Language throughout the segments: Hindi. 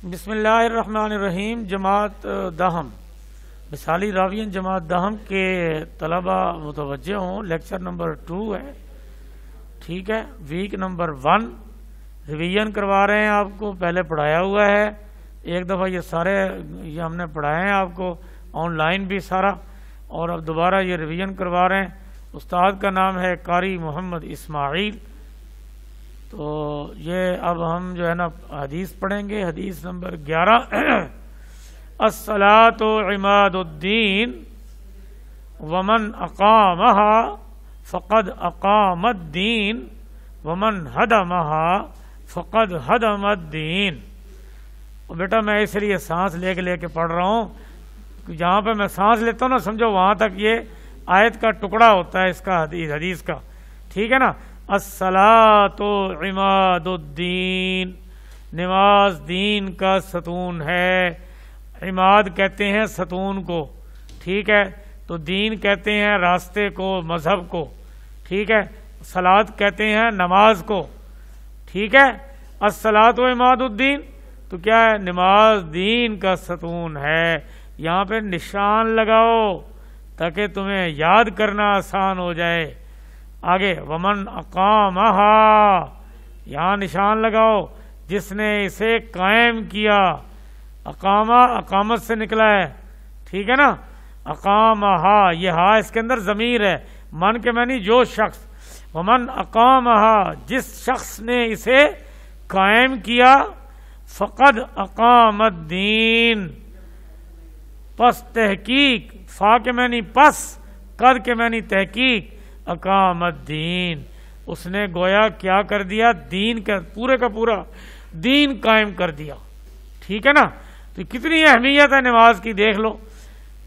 बिसमीम जमात दाहम। मिसाली रावियन, जमात, दाहम के तलबा मुतवजह हों। लेक्चर नंबर टू है। ठीक है, वीक नंबर वन। रिवीजन करवा रहे हैं आपको, पहले पढ़ाया हुआ है। एक दफ़ा ये सारे, ये हमने पढ़ाए हैं आपको, ऑनलाइन भी सारा। और अब दोबारा ये रिवीजन करवा रहे हैं। उस्ताद का नाम है कारी मोहम्मद इस्माइल। तो ये अब हम जो है ना हदीस पढ़ेंगे, हदीस नंबर ग्यारह। असलात इमादुद्दीन, वमन अकामहा, फ़कद अकामद्दीन, वमन हदमहा, फ़कद हदमद्दीन। बेटा मैं इसलिए सांस ले लेके लेके पढ़ रहा हूँ जहाँ पे मैं सांस लेता हूँ ना, समझो वहाँ तक ये आयत का टुकड़ा होता है इसका हदीस हदीस का। ठीक है ना? असलातो इमादुद्दीन। नमाज़ दीन का सतून है। इमाद कहते हैं सतून को। ठीक है? तो दीन कहते हैं रास्ते को, मज़हब को। ठीक है? सलाद कहते हैं नमाज़ को। ठीक है? असलात इमादुद्दीन। तो क्या है? नमाज़ दीन का सतून है। यहाँ पे निशान लगाओ, ताकि तुम्हें याद करना आसान हो जाए। आगे, वमन अकाम यहाँ निशान लगाओ, जिसने इसे कायम किया। अकामा, अकामत से निकला है। ठीक है ना? अकाम हा ये हा इसके अंदर जमीर है। मन के मैनी जो शख्स। वमन अकाम हा जिस शख्स ने इसे कायम किया, फ़कद अकामद्दीन पस तहकीक, फा के मैनी पस, कद के मैनी तहकीक। अकामद्दीन। उसने गोया, क्या कर दिया? दीन का, पूरे का पूरा दीन कायम कर दिया। ठीक है ना? तो कितनी अहमियत है नमाज़ की, देख लो।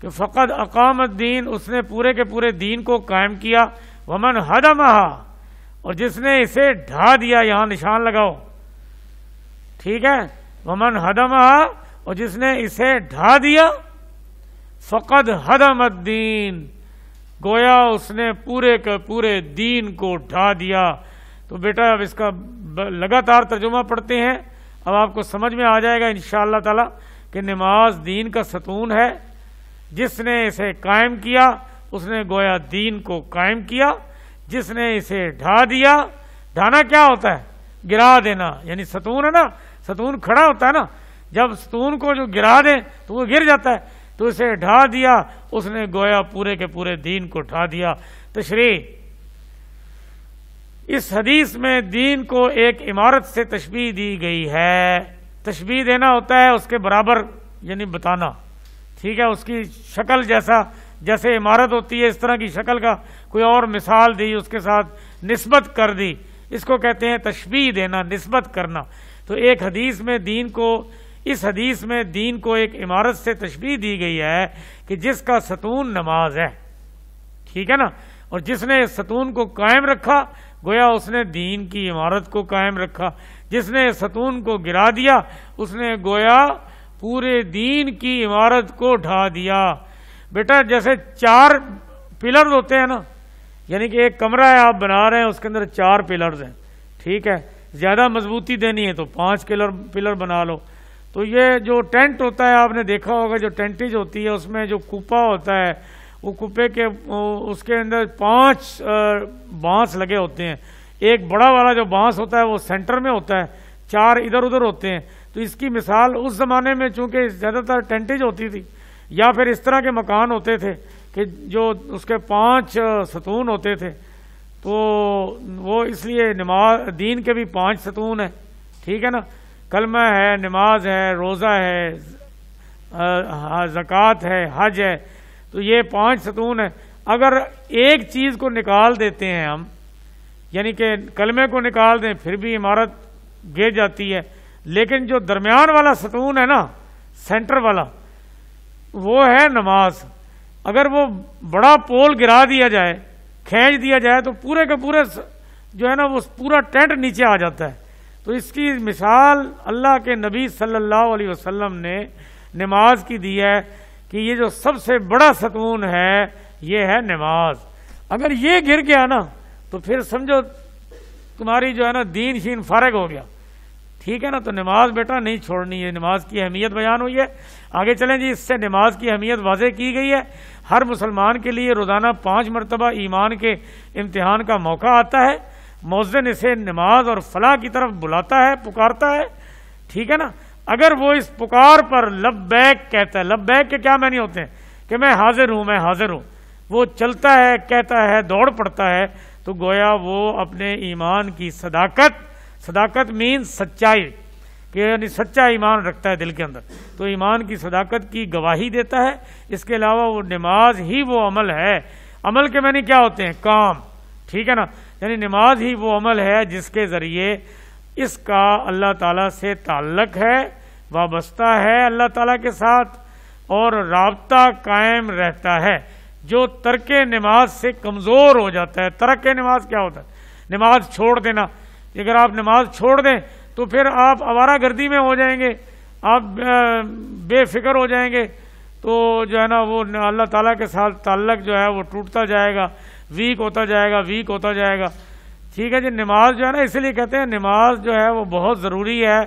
कि फ़कत अकामद्दीन, उसने पूरे के पूरे दीन को कायम किया। वमन हदमहा और जिसने इसे ढा दिया, यहाँ निशान लगाओ। ठीक है? वमन हदमहा और जिसने इसे ढा दिया फ़कत फ़कद हदमद्दीन। गोया उसने पूरे के पूरे दीन को ढा दिया। तो बेटा, अब इसका लगातार तर्जुमा पढ़ते हैं। अब आपको समझ में आ जाएगा इन ताला कि नमाज़ दीन का सतून है। जिसने इसे कायम किया, उसने गोया दीन को कायम किया। जिसने इसे ढा दिया, ढाना क्या होता है? गिरा देना। यानी सतून है ना? सतून खड़ा होता है ना? जब सतून को जो गिरा दे तो वो गिर जाता है। तो उसे ढा दिया। उसने गोया पूरे के पूरे दीन को ढा दिया। तशरी इस हदीस में दीन को एक इमारत से तशबी दी गई है। तशबी देना होता है उसके बराबर, यानी बताना। ठीक है, उसकी शक्ल जैसा, जैसे इमारत होती है, इस तरह की शक्ल का कोई और मिसाल दी, उसके साथ नस्बत कर दी। इसको कहते हैं तशबी देना, नस्बत करना। तो एक हदीस में दीन को इस हदीस में दीन को एक इमारत से तशबी दी गई है कि जिसका सतून नमाज़ है। ठीक है ना? और जिसने सतून को कायम रखा, गोया उसने दीन की इमारत को कायम रखा। जिसने सतून को गिरा दिया, उसने गोया पूरे दीन की इमारत को ढा दिया। बेटा, जैसे चार पिलर होते हैं ना, यानी कि एक कमरा है, आप बना रहे हैं, उसके अंदर चार पिलर्स हैं। ठीक है? ज़्यादा मजबूती देनी है तो पाँच पिलर पिलर बना लो। तो ये जो टेंट होता है, आपने देखा होगा, जो टेंटेज होती है, उसमें जो कुपा होता है, वो कुपे के उसके अंदर पाँच बाँस लगे होते हैं। एक बड़ा वाला जो बाँस होता है, वो सेंटर में होता है, चार इधर उधर होते हैं। तो इसकी मिसाल उस जमाने में, चूँकि ज़्यादातर टेंटेज होती थी, या फिर इस तरह के मकान होते थे, कि जो उसके पाँच सतून होते थे तो वो इसलिए नमाज़, दीन के भी पाँच सतून है। ठीक है ना? कलमा है, नमाज़ है, रोज़ा है ज़क़़त है, हज है तो ये पाँच सतून है। अगर एक चीज़ को निकाल देते हैं हम, यानी कि कलमे को निकाल दें, फिर भी इमारत गिर जाती है। लेकिन जो दरमियान वाला सतून है ना, सेंटर वाला, वो है नमाज़। अगर वो बड़ा पोल गिरा दिया जाए, खींच दिया जाए तो पूरे का पूरे जो है ना, वो पूरा टेंट नीचे आ जाता है। तो इसकी मिसाल अल्लाह के नबी सल्लल्लाहु अलैहि वसल्लम ने नमाज़ की दी है कि ये जो सबसे बड़ा सतून है, ये है नमाज़। अगर ये गिर गया ना तो फिर समझो तुम्हारी जो है ना दीन शीन फारग हो गया। ठीक है ना तो नमाज़ बेटा नहीं छोड़नी है। नमाज़ की अहमियत बयान हुई है। आगे चलें जी, इससे नमाज़ की अहमियत वाजे की गई है। हर मुसलमान के लिए रोज़ाना पाँच मरतबा ईमान के इम्तिहान का मौका आता है। मौजन इसे नमाज़ और फलाह की तरफ़ बुलाता है, पुकारता है। ठीक है ना? अगर वो इस पुकार पर लब्बैक कहता है, लब्बैक के क्या मैंने होते हैं? कि मैं हाजिर हूँ, मैं हाजिर हूँ। वो चलता है, कहता है, दौड़ पड़ता है तो गोया वो अपने ईमान की सदाकत सदाकत मीन सच्चाई, कि यानी सच्चा ईमान रखता है दिल के अंदर। तो ईमान की सदाकत की गवाही देता है। इसके अलावा वो नमाज़ ही वो अमल है। अमल के मैंने क्या होते हैं? काम। ठीक है ना? यानी नमाज़ ही वो अमल है जिसके ज़रिए इसका अल्लाह ताला से ताल्लक है, वाबस्ता है अल्लाह ताला के साथ और रबता कायम रहता है। जो तरक नमाज़ से कमज़ोर हो जाता है, तरक नमाज़ क्या होता है? नमाज़ छोड़ देना। अगर आप नमाज़ छोड़ दें तो फिर आप आवारा गर्दी में हो जाएँगे, आप बेफिक्र हो जाएँगे तो जो है ना वो अल्लाह ताला के साथ ताल्लक जो है वो टूटता जाएगा। वीक होता जाएगा, वीक होता जाएगा। ठीक है जी, नमाज़ जो है ना, इसलिए कहते हैं नमाज़ जो है वो बहुत ज़रूरी है।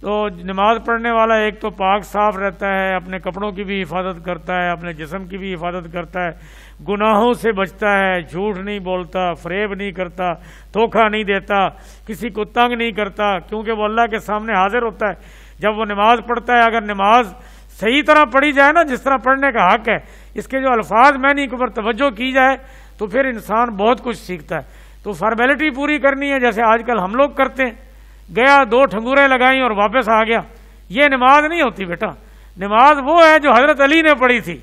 तो नमाज़ पढ़ने वाला एक तो पाक साफ़ रहता है, अपने कपड़ों की भी हिफाजत करता है, अपने जिसम की भी हिफाजत करता है। गुनाहों से बचता है, झूठ नहीं बोलता, फरेब नहीं करता, धोखा नहीं देता, किसी को तंग नहीं करता, क्योंकि वो अल्लाह के सामने हाजिर होता है। जब वो नमाज़ पढ़ता है, अगर नमाज़ सही तरह पढ़ी जाए ना, जिस तरह पढ़ने का हक है, इसके जो अल्फाज मैंने एक ऊपर तवज्जो की जाए तो फिर इंसान बहुत कुछ सीखता है। तो फॉर्मेलिटी पूरी करनी है, जैसे आजकल हम लोग करते हैं। गया, दो ठंगूरें लगाई और वापस आ गया। ये नमाज़ नहीं होती बेटा। नमाज़ वो है जो हज़रत अली ने पढ़ी थी।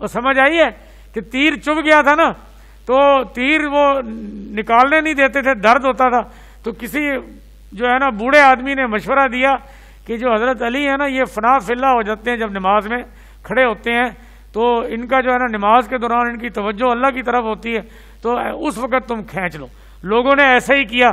वो समझ आई है कि तीर चुभ गया था ना तो तीर वो निकालने नहीं देते थे, दर्द होता था। तो किसी जो है ना, बूढ़े आदमी ने मशवरा दिया कि जो हज़रत अली है ना, ये फना फिल्ला हो जाते हैं जब नमाज़ में खड़े होते हैं। तो इनका जो है ना, नमाज़ के दौरान इनकी तवज्जो अल्लाह की तरफ़ होती है तो उस वक्त तुम खींच लो। लोगों ने ऐसे ही किया,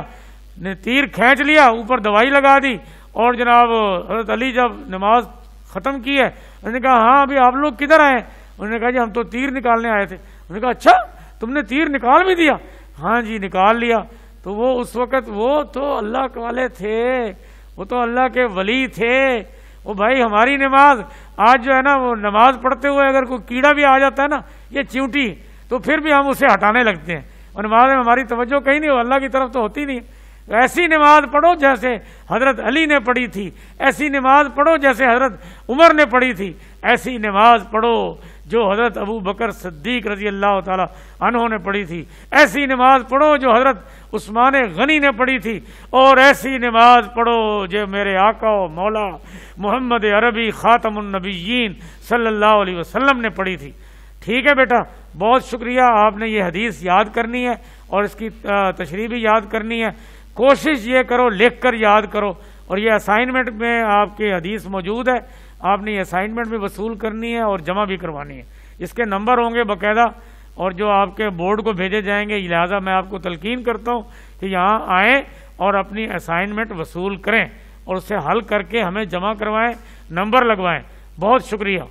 ने तीर खींच लिया, ऊपर दवाई लगा दी, और जनाब, हज़रत अली जब नमाज़ खत्म की है, उन्होंने कहा हाँ अभी आप लोग किधर आए? उन्होंने कहा, जी, हम तो तीर निकालने आए थे। उन्होंने कहा अच्छा तुमने तीर निकाल भी दिया? हाँ जी, निकाल लिया। तो वो उस वक्त वो तो अल्लाह वाले थे, वो तो अल्लाह के वली थे। वो भाई, हमारी नमाज़, आज जो है ना, वो नमाज़ पढ़ते हुए अगर कोई कीड़ा भी आ जाता है ना, ये च्यूटी तो फिर भी हम उसे हटाने लगते हैं। और नमाज़ में हमारी तवज्जो कहीं नहीं हो, अल्लाह की तरफ़ तो होती नहीं। तो ऐसी नमाज़ पढ़ो जैसे हज़रत अली ने पढ़ी थी, ऐसी नमाज़ पढ़ो जैसे हज़रत उमर ने पढ़ी थी, ऐसी नमाज़ पढ़ो जो हज़रत अबू बकर सद्दीक रज़ी अल्लाह तहों ने पढ़ी थी। ऐसी नमाज़ पढ़ो जो हज़रत उस्मान गनी ने पढ़ी थी। और ऐसी नमाज़ पढ़ो जो मेरे आका मौला मोहम्मद अरबी ख़ातमनबीन सल्ला वसल्लम ने पढ़ी थी। ठीक है बेटा, बहुत शुक्रिया, आपने ये हदीस याद करनी है और इसकी तशरी भी याद करनी है। कोशिश ये करो, लिख कर याद करो। और ये असाइनमेंट में आपकी हदीस मौजूद है। आपने असाइनमेंट भी वसूल करनी है और जमा भी करवानी है। इसके नंबर होंगे बाकायदा और जो आपके बोर्ड को भेजे जाएँगे, लिहाजा मैं आपको तलकीन करता हूँ कि यहाँ आए और अपनी असाइनमेंट वसूल करें और उसे हल करके हमें जमा करवाएँ नंबर लगवाएँ। बहुत शुक्रिया।